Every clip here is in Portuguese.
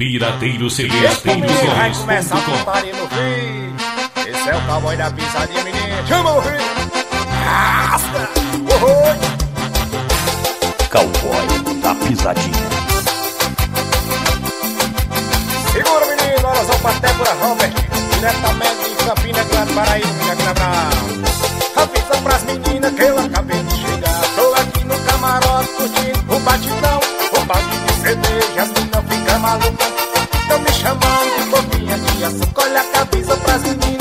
Pirateiro. Esse menino vai começar a putaria no Rio. Esse é o cowboy da pisadinha, menino. Chama o Rio. Cowboy da pisadinha. Segura, menino. Nós vamos pra Débora Robert. Diretamente de Campina Grande, Paraíba, na Brau. Avisa pras meninas que eu acabei de chegar. Tô aqui no camarote curtindo o batidão. O balde de cerveja, as meninas ficam malucas. Pras meninas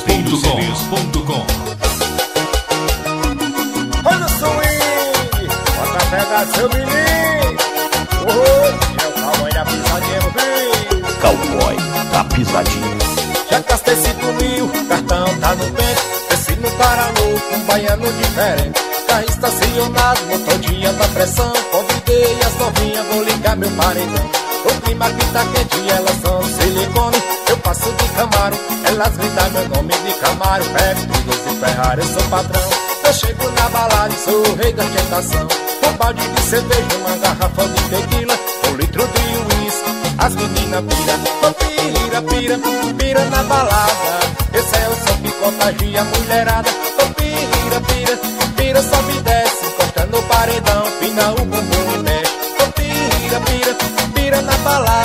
Pirateiro CDs.com. Olha o swing! Bota a pegada, seu menino! Uhul! É o cowboy da pisadinha, meu filho! Cowboy da pisadinha. Já gastei cinco mil, cartão tá no pente Desci no Paranô com um baiano diferente Carro estacionado, motor de alta pressão Convidei as novinhas, vou ligar meu paredão O clima aqui tá quente, elas são silicone passo de Camaro, elas gritam meu nome de Camaro. Pego tudo e Ferrari, eu sou patrão. Eu chego na balada e sou o rei da tentação. Um balde de cerveja, uma garrafa de tequila Um litro de uísque, as meninas pira pira, pira, pira na balada. Esse é o som que contagia a mulherada. Pira, pira, pira, sobe e desce Encostando no paredão, pina o bumbum e mexe. Pira, pira, pira na balada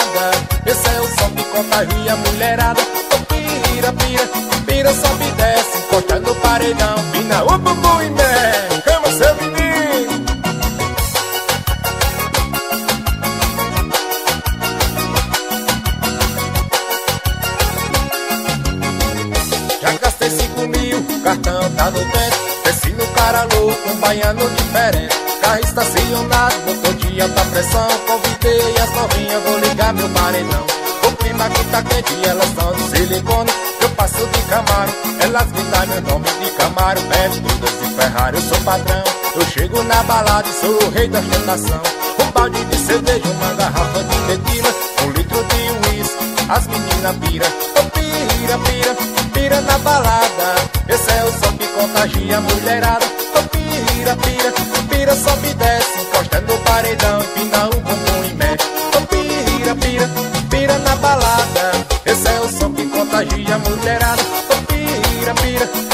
contagia a mulherada pira, pira, pira, sobe e desce Encostando no paredão, pina o bumbum e mexe. Chama seu menino. Já gastei cinco mil, cartão tá no teto Desci no cara louco, um baiano diferente. Carro estacionado, motor de alta pressão. Convidei as novinhas, vou ligar meu paredão. O clima aqui tá quente, elas são de silicone Eu passo de Camaro, elas gritam meu nome de Camaro Mercedes e Ferrari, eu sou patrão Eu chego na balada e sou o rei da tentação Um balde de cerveja, uma garrafa de tequila Um litro de uísque, as meninas pira Oh, pira, pira, pira na balada. Esse é o som que contagia a mulherada. Oh, pira, pira, pira, sobe e desce Encostando no paredão, empina o bumbum e mexe Oh, pira, pira, balada. Esse é o som que contagia a mulherada. Oh, pira, pira,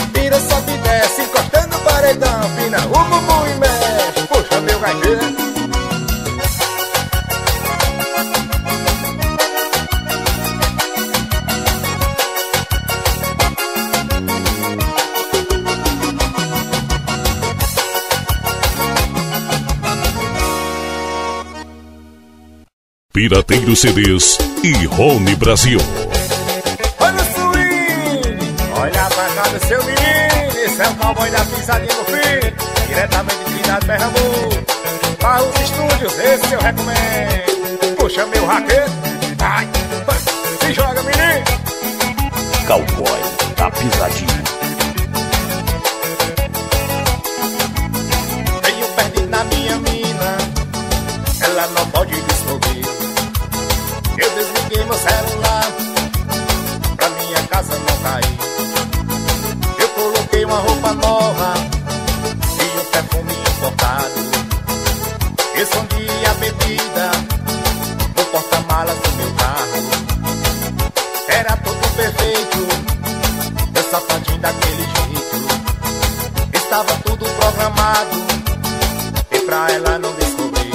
Pirateiro CDs e Rony Brasil. Olha o swing, olha pra cá do seu menino. Esse é o cowboy da pisadinha no fim, diretamente de Cidade Pernambuco. Para os estúdios, esse eu recomendo. Puxa meu raquete, vai, vai, se joga menino. Cowboy da pisadinha. Tenho perdido na minha mina, ela não pode. Desliguei meu celular Pra minha casa não cair. Eu coloquei uma roupa nova E um perfume importado. Escondi a bebida No porta-malas do meu carro. Era tudo perfeito Meu safadinho daquele jeito. Estava tudo programado E pra ela não descobrir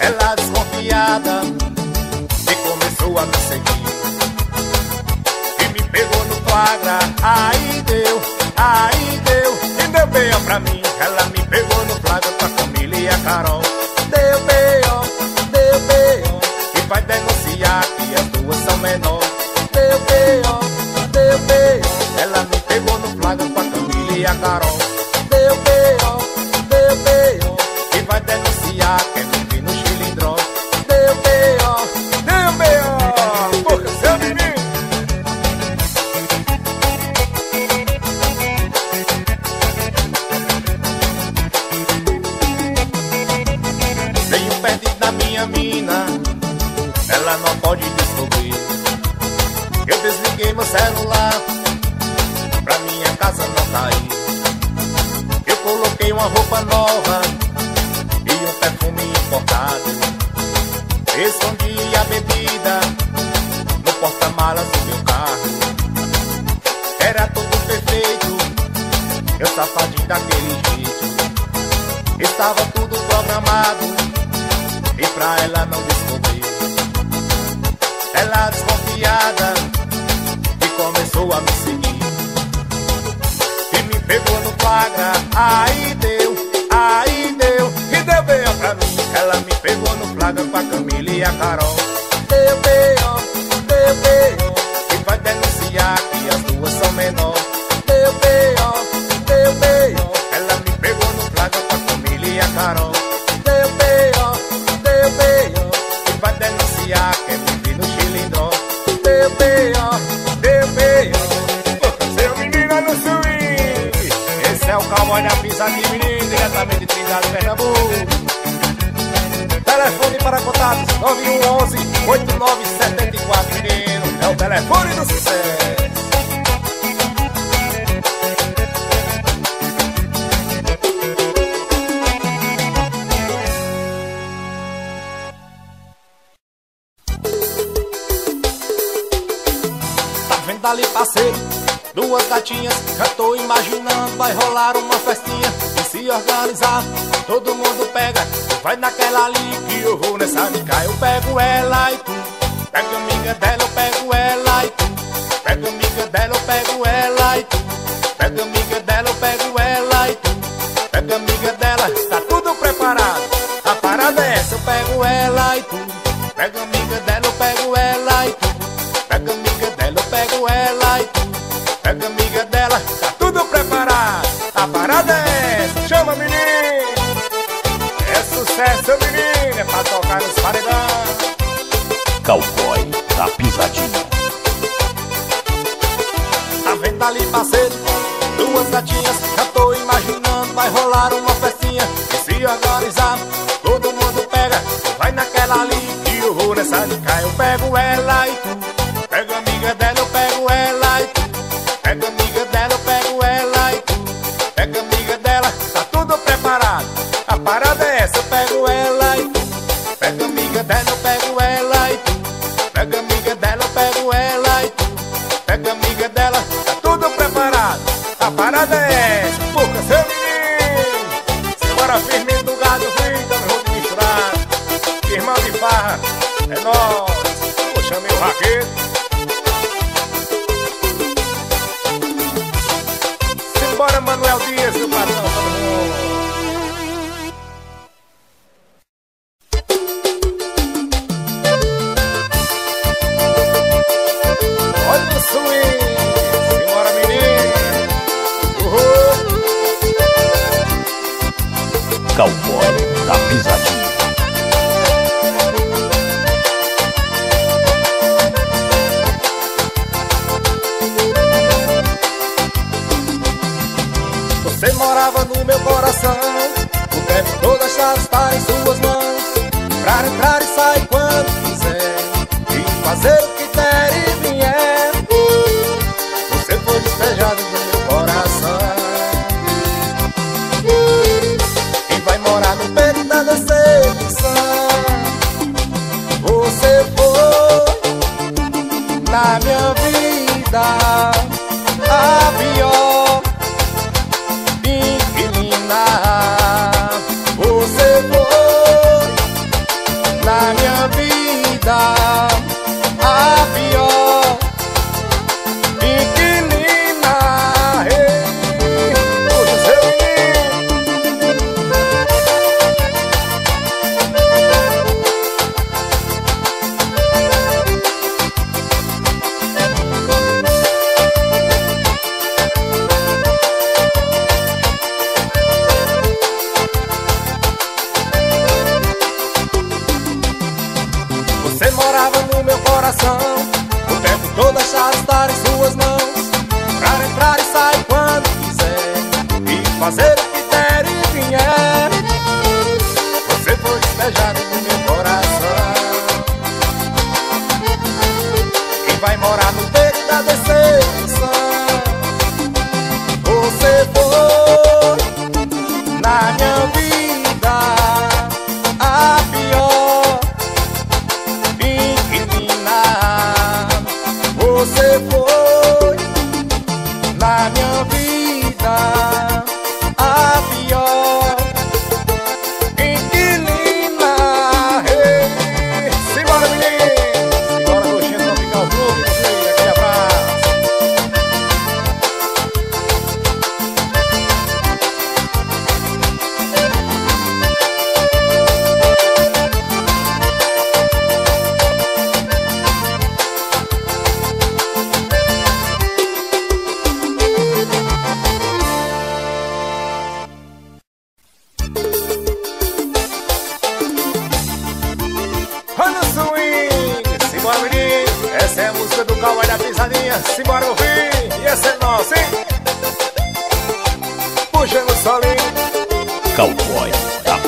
Ela desconfiada a me seguir E me pegou no flagra Aí deu, aí deu E deu B.O. pra mim Ela me pegou no flagra com a família e a Carol Deu B.O., deu B.O. E vai denunciar que as duas são menores Deu B.O., deu B.O. Ela me pegou no flagra com a família e a Carol E um perfume importado. Escondi a bebida No porta-malas do meu carro. Era tudo perfeito Eu safadinho daquele jeito. Estava tudo programado E pra ela não descobrir Ela desconfiada E começou a me seguir. E me pegou no flagra Aí deu, pra mim Ela me pegou no flagra com a Camila e a Carol Deu B.O., deu B.O. E vai denunciar que as duas são menores Deu B.O., deu B.O. Ela me pegou no flagra com a Camila e a Carol Deu B.O., deu B.O. E vai denunciar que me vi no chilindró Deu B.O., deu B.O. Seu menino no swing Esse é o cowboy da pisadinha menino Diretamente de Trindade, Pernambuco Para contatos 9111-8974 menino. É o telefone do sucesso. Tá ali parceiro? Duas gatinhas, já tô imaginando Vai rolar uma festinha. E se organizar Todo mundo pega, vai naquela ali Que eu vou nessa de cá Eu pego ela e tu. Pega amiga dela, eu pego ela e tu. Pega amiga dela, eu pego ela e tu. Pega amiga dela, eu pego ela e tu. Pega amiga dela, tá tudo preparado. A parada é essa, eu pego ela sucesso menino, é pra tocar nos paredão Cowboy da pisadinha. Tá vendo ali parceiro? Duas gatinhas, já tô imaginando Vai rolar uma festinha. E se organizar Todo mundo pega, vai naquela ali Que eu vou nessa de cá Eu pego ela e tu. Pega amiga dela, eu pego ela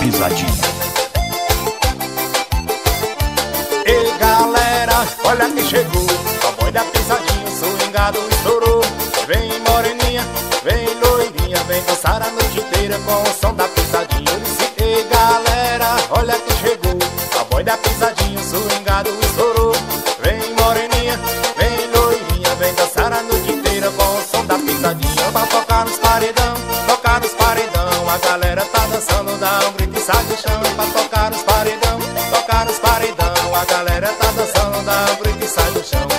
pisadinha. Ei galera, olha quem chegou, cowboy da pisadinha, swingado estourou. Vem moreninha, vem loirinha, vem dançar a noite inteira com o som da pisadinha. E ei galera, olha quem chegou, cowboy da pisadinha, swingado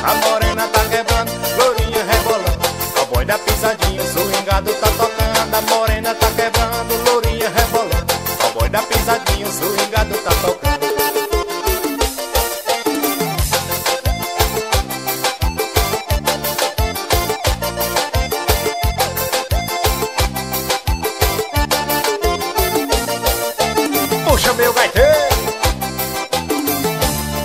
amor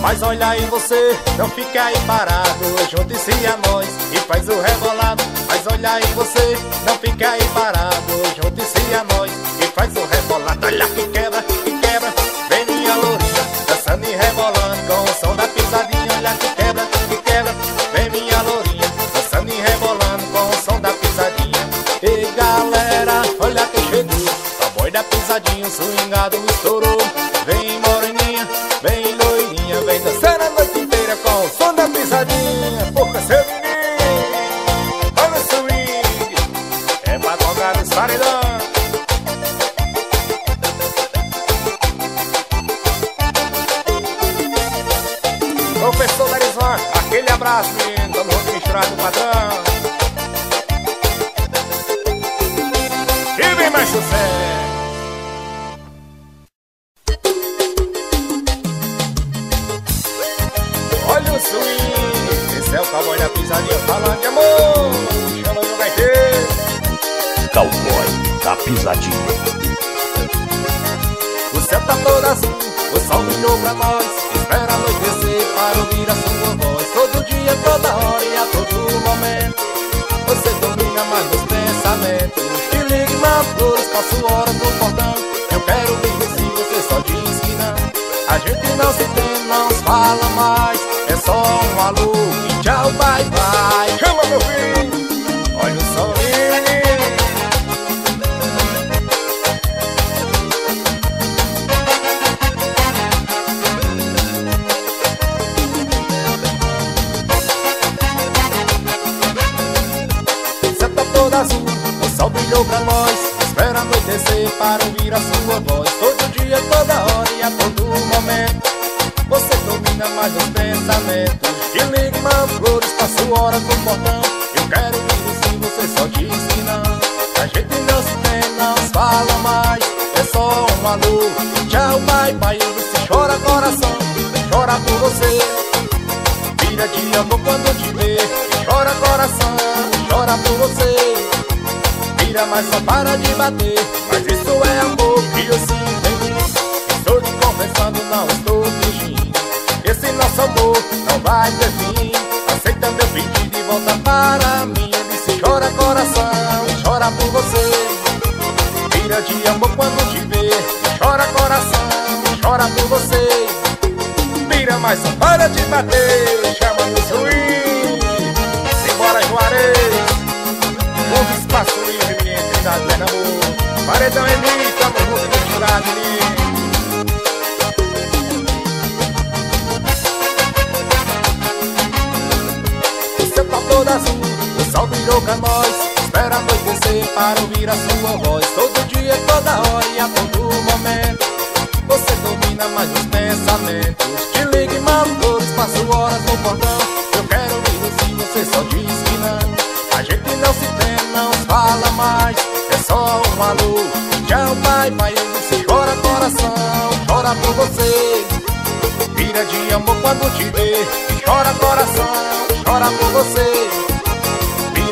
Mas olha aí você, não fica aí parado. Junte-se a nós e faz o rebolado. Mas olha aí você, não fica aí parado. Junte-se a nós e faz o rebolado. Olha que quebra, que quebra, vem minha lourinha Dançando e rebolando com o som da pisadinha. Olha que quebra, que quebra, vem minha lourinha Dançando e rebolando com o som da pisadinha. Ei galera, olha quem chegou Cowboy da pisadinha, swingado estourou. cowboy da é pisadinha. Falando de amor. Chama no gaiteiro Cowboy da pisadinha. O céu tá todo azul, o sol brilhou pra nós. Espera anoitecer para ouvir a sua voz. Todo dia, toda hora e a todo momento. Você domina mais meus pensamentos. Que ligue nas flores, passo horas no portão. Eu quero viver se você só diz a gente não se tem, não se fala mais. É só um alô e tchau, bye bye. Chama meu filho. Olha o sol. Tá toda azul, o sol brilhou pra nós. Espera anoitecer para ouvir a sua voz. Todo dia, toda hora e a todo momento. Você domina mais os pensamentos E ligue mais flores, passo horas no portão. Eu quero ir se você só diz que não A gente não se tem, não se fala mais. É só um alô, tchau, bye, bye Você chora coração, chora por você. Vira de amor quando te vê. Chora coração, chora por você. Vira, mas só para de bater amor não vai ter fim. Aceita meu pedido e volta para mim. Ele se chora coração, chora por você. Vira de amor quando te vê. Chora coração, chora por você. Vira, mas só para de bater Chama no swing Simbora Juarez. Novo espaço livre, menino, cidade de Pernambuco Paredão Emi, tamo junto, misturado, menino pra nós. Espera anoitecer para ouvir a sua voz. Todo dia, toda hora e a todo momento. Você domina mais os pensamentos. Te ligue, flores, passo horas no portão. Eu quero ouvir se você só diz que não. A gente não se tem, não fala mais. É só um alô, tchau, bye Ele se chora coração, chora por você. Vira de amor quando te vê. Chora coração, chora por você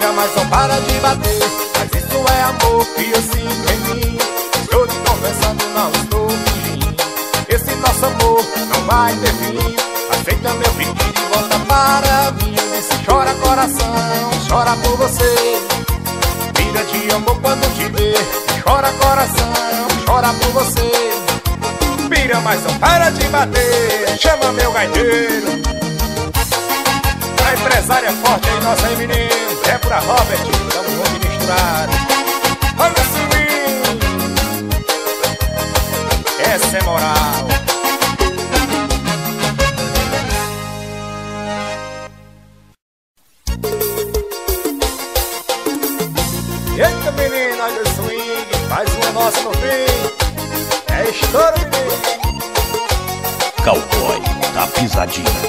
Vira, mas não para de bater. Mas isso é amor que eu sinto em mim. Estou te confessando, não estou fingindo. Esse nosso amor não vai ter fim Aceita meu pedido e volta para mim. Esse chora coração, chora por você. Vira de amor quando te vê. Chora coração, chora por você. Vira, mas não para de bater. Chama meu gaiteiro. A empresária forte aí, nossa aí, menino É pra Robert, tamo junto e misturado Olha swing Essa é moral. Eita menino, olha o swing. Faz uma nossa no fim. É estouro, menino Cowboy da pisadinha.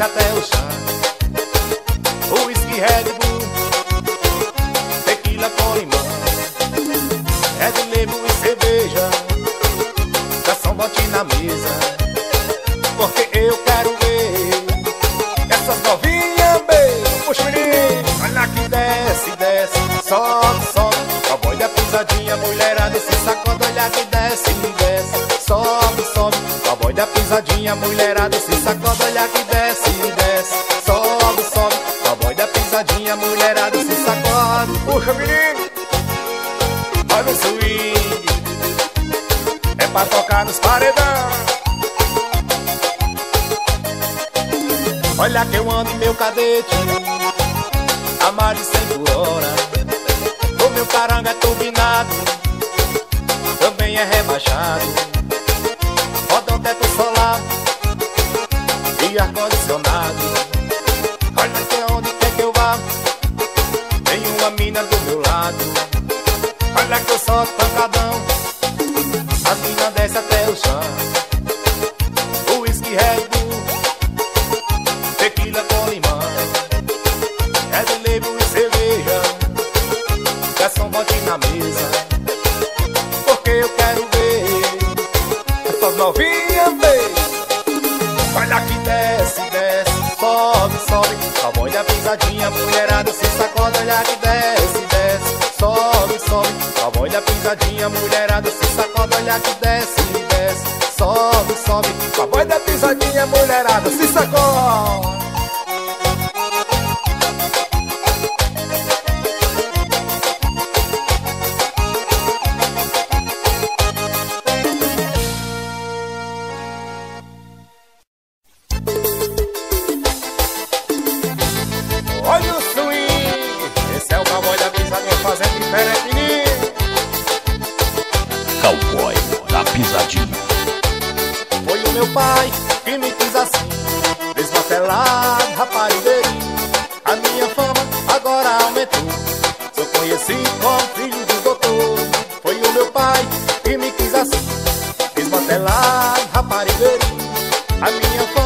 Descem até o chão o whisky Red cadete A de 100 por hora. O meu caranga é turbinado. Também é rebaixado. Roda um teto solar E ar-condicionado. Olha que onde quer que eu vá. Tem uma mina do meu lado. Olha que eu solto pancadão. As minas descem até o chão. O whisky Red minha mulherada se sacode, olha que desce, desce, sobe, sobe. Lá vai pisadinha, mulherada se sacode, olha que desce, desce, sobe, sobe. Lá vai pisadinha, mulherada se sacode. Simplão, filho do doutor, foi o meu pai que me quis assim. Desmantelar, raparigueirinho, a minha família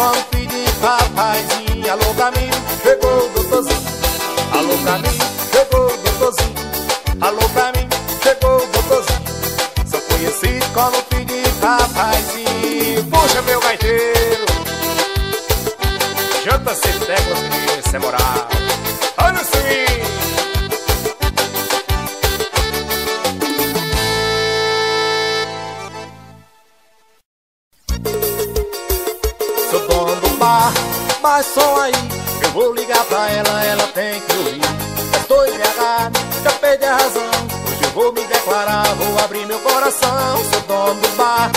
golpe de papaizinho. Alô pra mim, chegou o doutorzinho. Alô pra mim, chegou o doutorzinho. Alô pra mim, chegou o doutorzinho. Sou conhecido como filho de papaizinho. Puxa, meu gaiteiro. Janta-se, pega os meninos, é moral. Só aí. Eu vou ligar pra ela, ela tem que ouvir. Eu tô embriagado, já perdi a razão. Hoje eu vou me declarar, vou abrir meu coração. Sou dono do bar,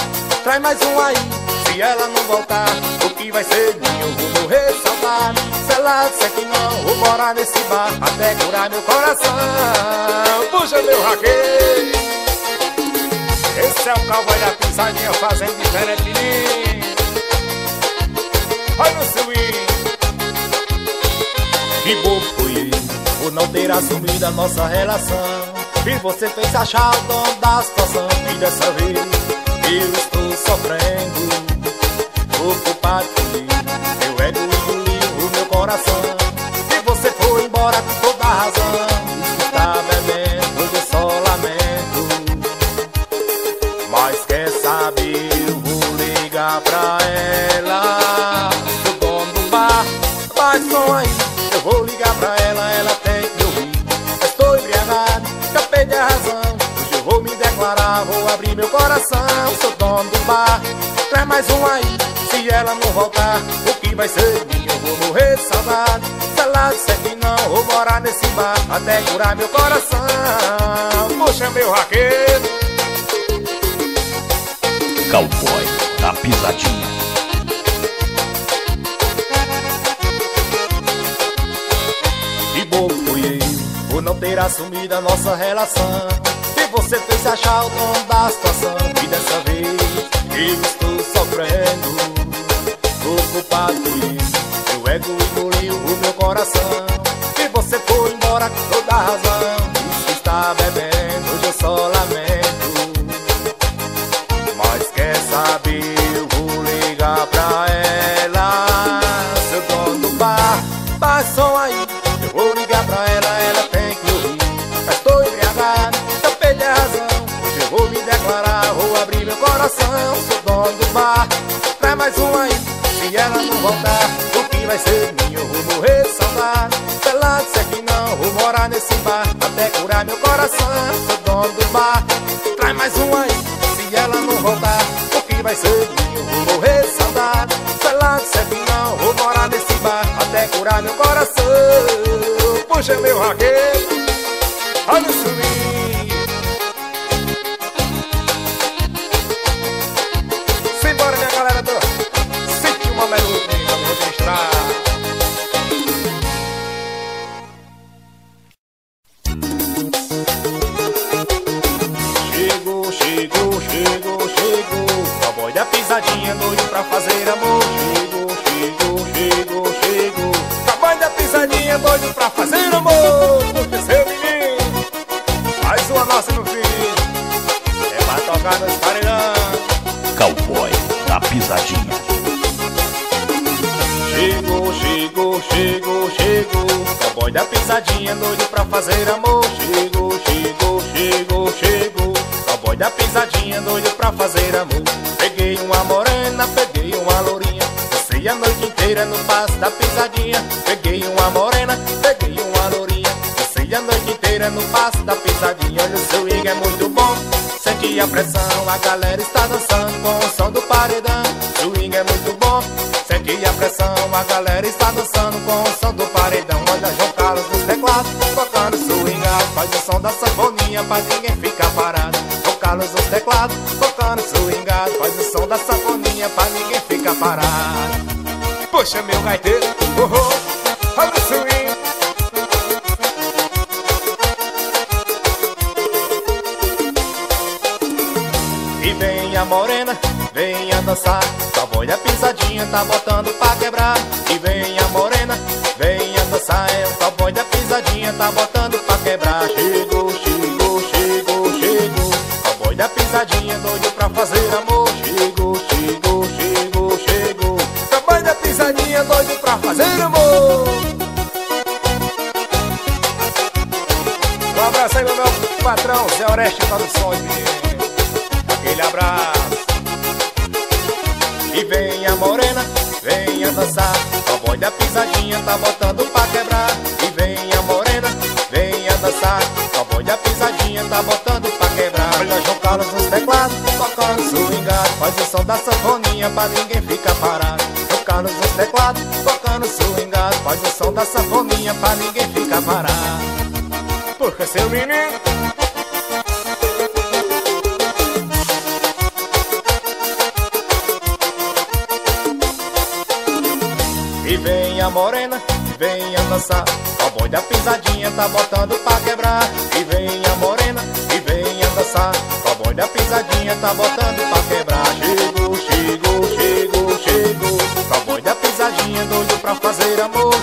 traz mais um aí. Se ela não voltar, o que vai ser de? Eu vou morrer de saudade. Se ela disser que não, vou morar nesse bar Até curar meu coração. Puxa meu raquete esse é o cowboy da pisadinha fazendo diferente de mim. maneira assumida nossa relação. E você fez achar o dom da situação E dessa vez eu estou sofrendo. Vou culpado meu ego engoliu o meu coração. E você foi embora com toda a razão. Está bebendo, hoje eu só lamento Mas quer saber, eu vou ligar pra ela. mais um aí. Se ela não voltar, o que vai ser? Eu vou morrer de saudade. Se ela disser que não, vou morar nesse bar Até curar meu coração. Puxa meu raqueiro. Cowboy da pisadinha. Que bobo fui eu Por não ter assumido a nossa relação. E você fez achar o tom da situação E dessa vez eu estou sofrendo. Ocupado eu Meu ego engoliu o meu coração. E você foi embora com toda razão. Vai ser minha? Eu vou morrer de saudade. Pelado, sei que não, vou morar nesse bar. Até curar meu coração, sou dono do bar. Traz mais um aí, se ela não voltar. O que vai ser minha? Eu vou morrer de saudade. Pelado, sei que não, vou morar nesse bar. Até curar meu coração Puxa meu raquete Olha o swing A noite inteira no passo da pisadinha Peguei uma morena, peguei uma lourinha. Passei a noite inteira no passo da pisadinha Olha o swing é muito bom. Senti a pressão, a galera está dançando Com o som do paredão. Swing é muito bom. Senti a pressão, a galera está dançando Com o som do paredão. Olha João Carlos nos teclados Tocando swing Faz o som da sanfoninha Pra ninguém ficar parado. João Carlos nos teclados Tocando swing Faz o som da sanfoninha pra ninguém ficar parado Puxa meu gaiteiro, oh, oh, olha o swing E vem a morena, vem a dançar Só a pisadinha, tá botando pra quebrar. E vem a morena, vem a dançar É o da pisadinha, tá botando pra quebrar. Chegou, chegou, chegou, chegou Cowboy da pisadinha, doido patrão, Zé Oreste Produções aquele abraço. E vem a morena, vem a dançar Cowboy da pisadinha tá botando pra quebrar. E vem a morena, vem a dançar Cowboy da pisadinha tá botando pra quebrar. Olha João Carlos nos teclados, tocando swingado Faz o som da sanfoninha pra ninguém ficar parado. João Carlos nos teclados, tocando swingado Faz o som da sanfoninha pra ninguém ficar parado. Porque seu menino morena, vem a dançar. Cowboy da pisadinha tá botando pra quebrar. E vem a morena, e vem a dançar Cowboy da pisadinha tá botando pra quebrar. Chegou, chegou, chegou, chegou Cowboy da pisadinha doido pra fazer amor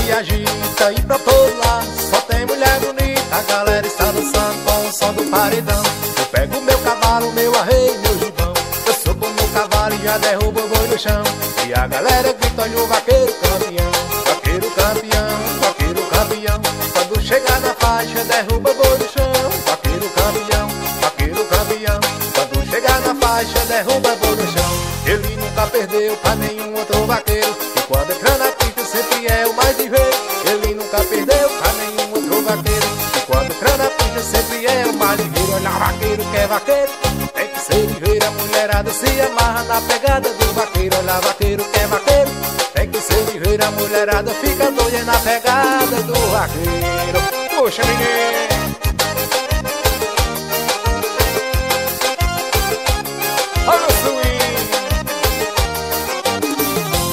se agita E pra todo lado só tem mulher bonita A galera está dançando com o som do paredão. Eu pego meu cavalo, meu arreio, meu gibão. Eu subo no cavalo e já derrubo o boi no chão. E a galera grita, olha o vaqueiro campeão. Vaqueiro campeão, vaqueiro campeão. Quando chega na faixa derruba boi no chão. Vaqueiro campeão, vaqueiro campeão. Quando chega na faixa derruba boi no chão. Ele nunca perdeu pra nenhum vaqueiro que vaqueiro Tem que ser ligeiro, a mulherada se amarra na pegada do vaqueiro Olha vaqueiro que é vaqueiro Tem que ser ligeiro, a mulherada fica doida na pegada do vaqueiro. Puxa, menino.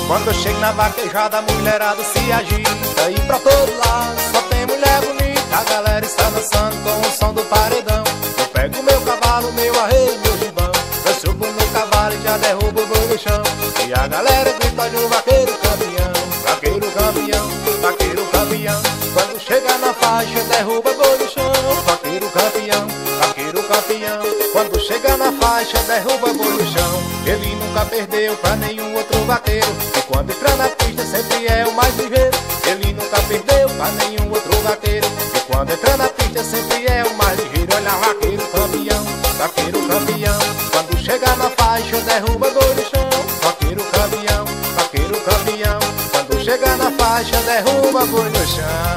Quando eu chego na vaquejada, a mulherada se agita E pra todo E a galera grita, olha o vaqueiro campeão Vaqueiro campeão, vaqueiro campeão Quando chega na faixa, derruba boi no chão. Vaqueiro campeão, vaqueiro campeão Quando chega na faixa, derruba boi no chão. Ele nunca perdeu pra nenhum outro vaqueiro. E quando entra na pista, sempre é o mais boi no chão